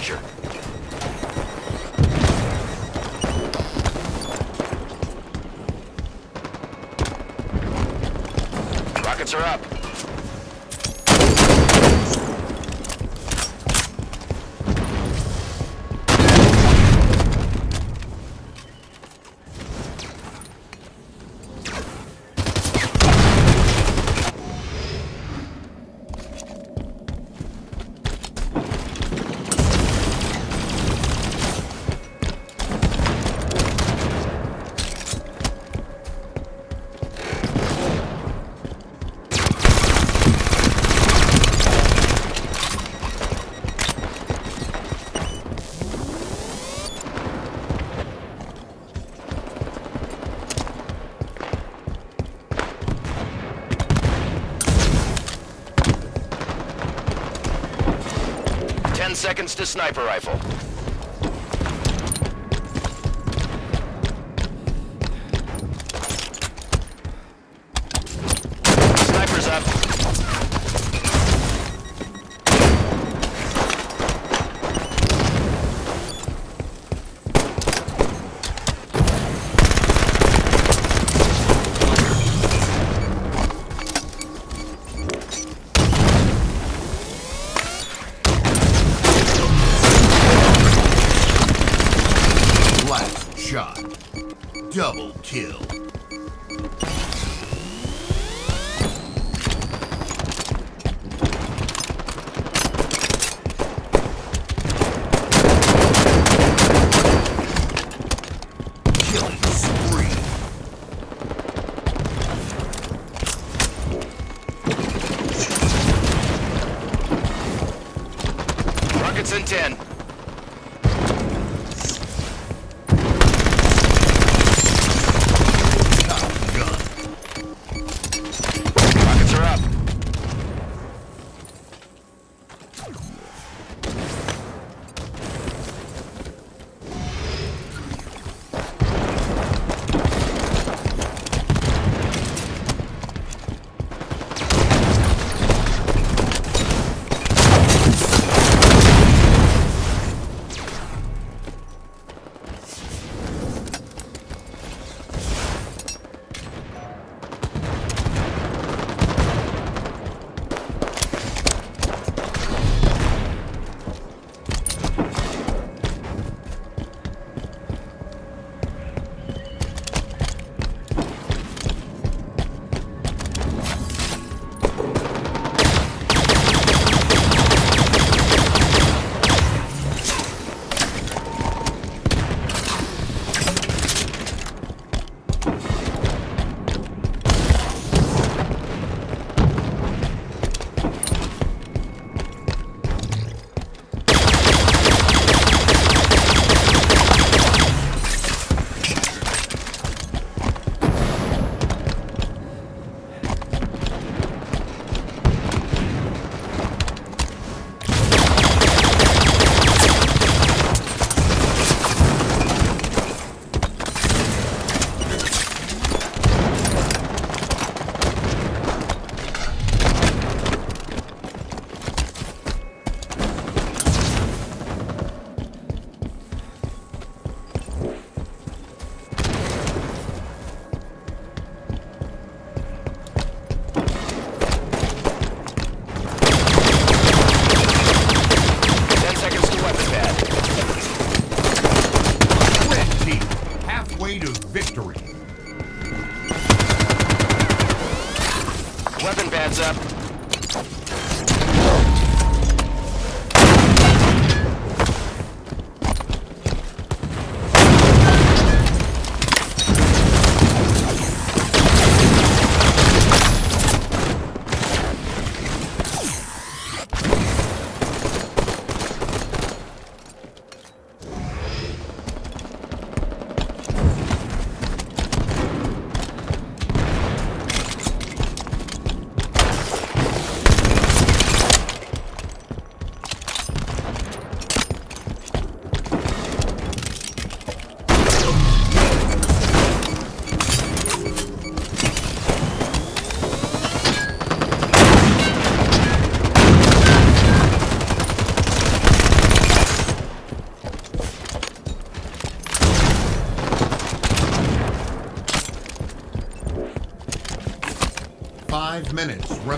launcher. Rockets are up. To sniper rifle.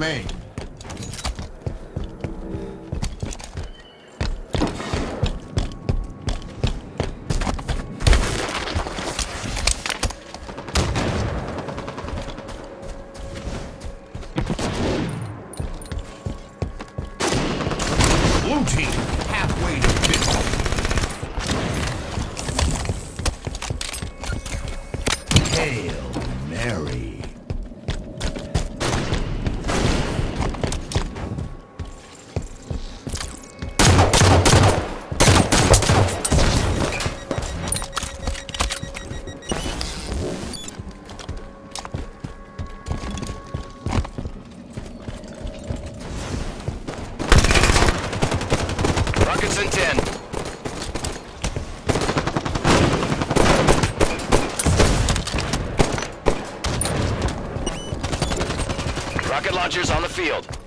Minutes Rockets in 10. Rocket launchers on the field.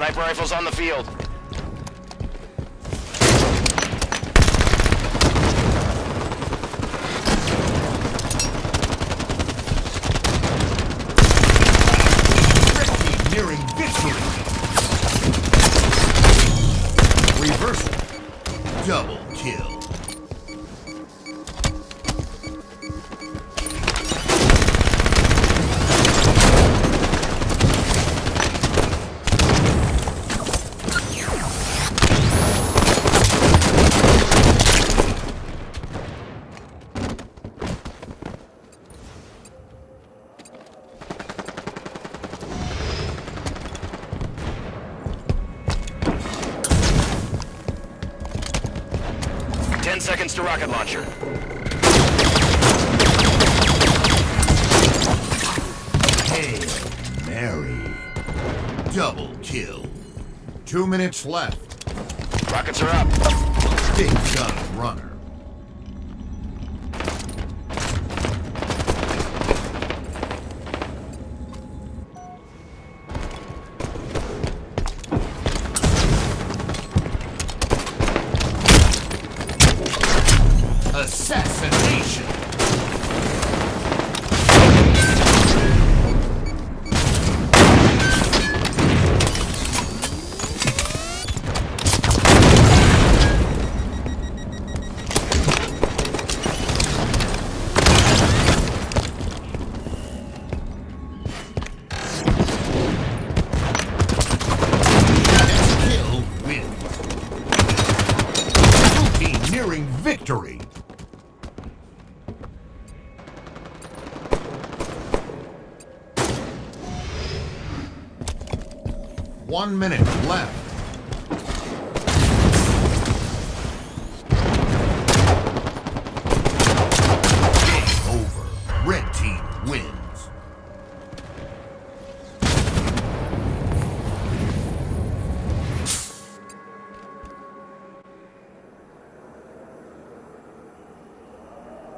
Sniper rifles on the field. Double kill. Seconds to rocket launcher. Hail Mary. Double kill. Two minutes left. Rockets are up. Big gun runner. Assassination. One minute left.